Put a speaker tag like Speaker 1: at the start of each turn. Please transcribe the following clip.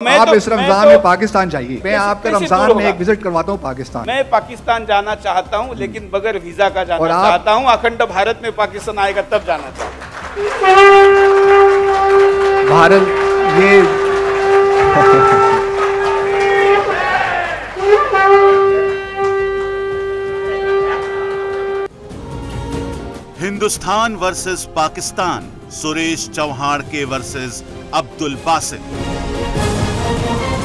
Speaker 1: मैं
Speaker 2: आप
Speaker 1: तो-
Speaker 2: इस
Speaker 1: मैं
Speaker 2: रमज़ान
Speaker 1: तो-
Speaker 2: में पाकिस्तान जाइए। मैं आपके रमज़ान में एक विज़िट करवाता हूँ पाकिस्तान।
Speaker 1: मैं पाकिस्तान जाना चाहता हूँ लेकिन बगैर वीज़ा का जाना
Speaker 2: और आप-
Speaker 1: चाहता हूँ। अखंड भारत में पाकिस्तान आएगा तब जाना चाहता हूँ।
Speaker 2: भारत ये
Speaker 3: हिंदुस्तान वर्सेस पाकिस्तान सुरेश चौहान के versus Abdul Basit Thank you.